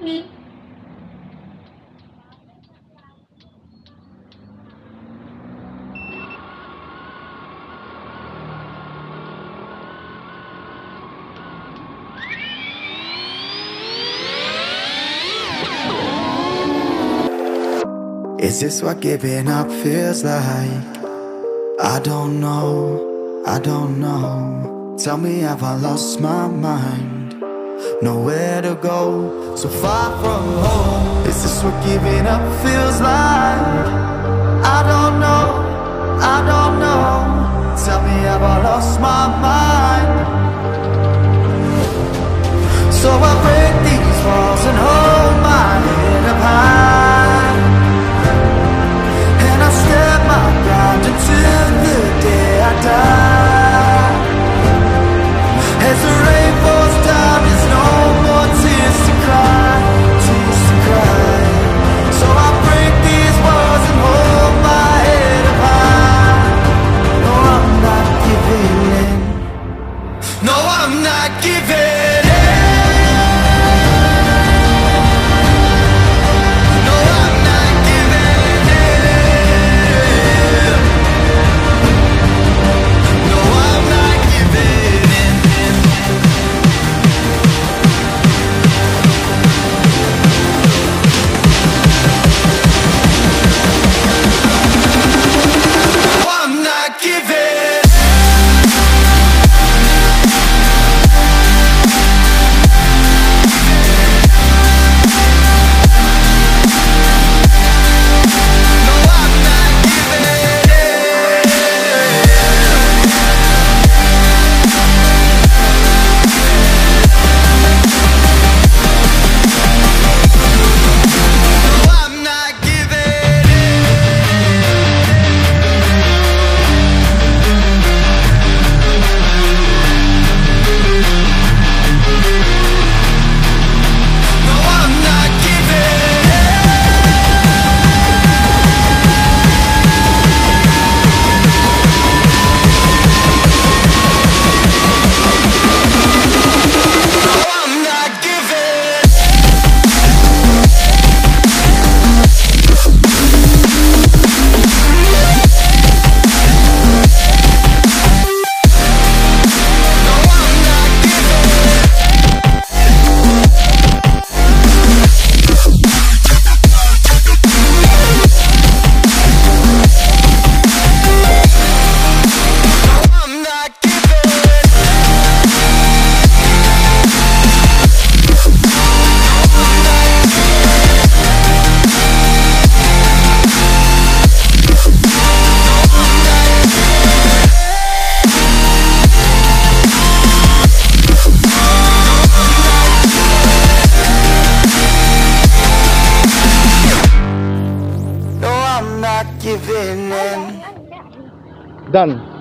你 Is this what giving up feels like? I don't know, I don't know. Tell me, have I lost my mind? Nowhere to go, so far from home. Is this what giving up feels like? que vem. not giving in. Done.